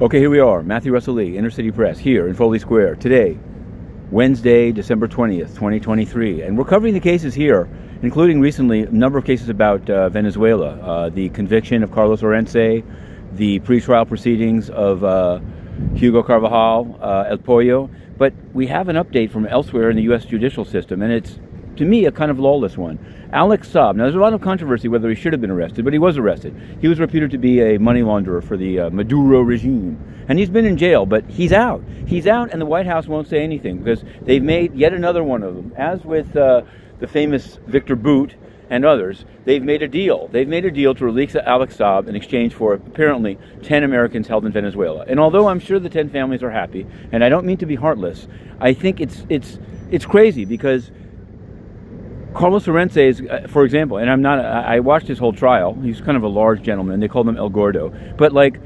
Okay, here we are, Matthew Russell Lee, Inner City Press, here in Foley Square, today, Wednesday, December 20th, 2023. And we're covering the cases here, including recently a number of cases about uh, Venezuela, uh, the conviction of Carlos Orense, the pretrial proceedings of uh, Hugo Carvajal, uh, El Pollo. But we have an update from elsewhere in the U.S. judicial system, and it's, to me, a kind of lawless one. Alex Saab. Now, there's a lot of controversy whether he should have been arrested, but he was arrested. He was reputed to be a money launderer for the uh, Maduro regime. And he's been in jail, but he's out. He's out, and the White House won't say anything because they've made yet another one of them. As with uh, the famous Victor Bout and others, they've made a deal. They've made a deal to release Alex Saab in exchange for apparently 10 Americans held in Venezuela. And although I'm sure the 10 families are happy, and I don't mean to be heartless, I think it's, it's, it's crazy because Carlos Orense is, uh, for example, and I'm not, I watched his whole trial. He's kind of a large gentleman. They called him El Gordo. But like,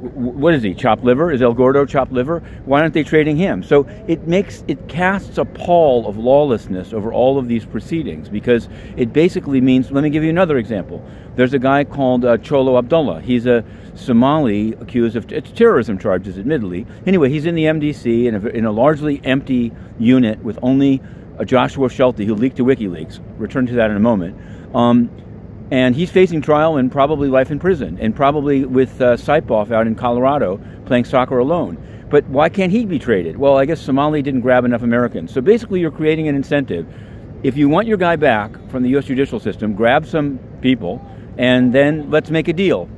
what is he? Chopped liver? Is El Gordo chopped liver? Why aren't they trading him? So it makes it casts a pall of lawlessness over all of these proceedings because it basically means. Let me give you another example. There's a guy called uh, Cholo Abdullah. He's a Somali accused of it's terrorism charges, admittedly. Anyway, he's in the MDC in a, in a largely empty unit with only a Joshua Schulte who leaked to WikiLeaks. Return to that in a moment. Um, and he's facing trial and probably life in prison, and probably with uh, Saipov out in Colorado playing soccer alone. But why can't he be traded? Well, I guess Somali didn't grab enough Americans. So basically, you're creating an incentive. If you want your guy back from the U.S. judicial system, grab some people, and then let's make a deal.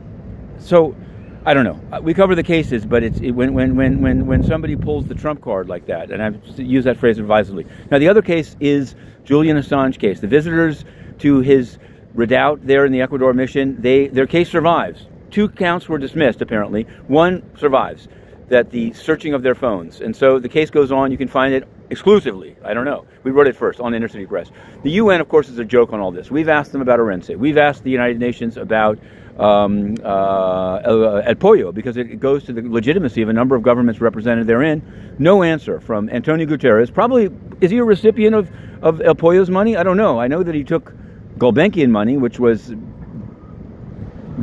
So I don't know. Uh, we cover the cases, but it's it, when, when, when, when, when somebody pulls the trump card like that, and I use that phrase advisedly. Now, the other case is Julian Assange case. The visitors to his redoubt there in the Ecuador mission, they, their case survives. Two counts were dismissed, apparently. One survives, that the searching of their phones. And so the case goes on. You can find it exclusively. I don't know. We wrote it first on Inner City Press. The UN, of course, is a joke on all this. We've asked them about Orense. We've asked the United Nations about um, uh, El, El, Pollo because it goes to the legitimacy of a number of governments represented therein. No answer from Antonio Guterres. Probably, is he a recipient of, of El Pollo's money? I don't know. I know that he took Gulbenkian money, which was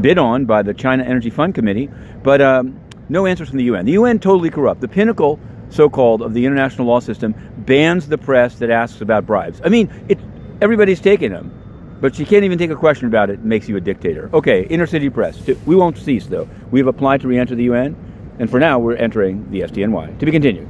bid on by the China Energy Fund Committee, but um, no answers from the UN. The UN totally corrupt. The pinnacle, so-called, of the international law system bans the press that asks about bribes. I mean, it, everybody's taking them. But she can't even take a question about it, makes you a dictator. Okay, inner city press. We won't cease, though. We've applied to re enter the UN, and for now, we're entering the SDNY. To be continued.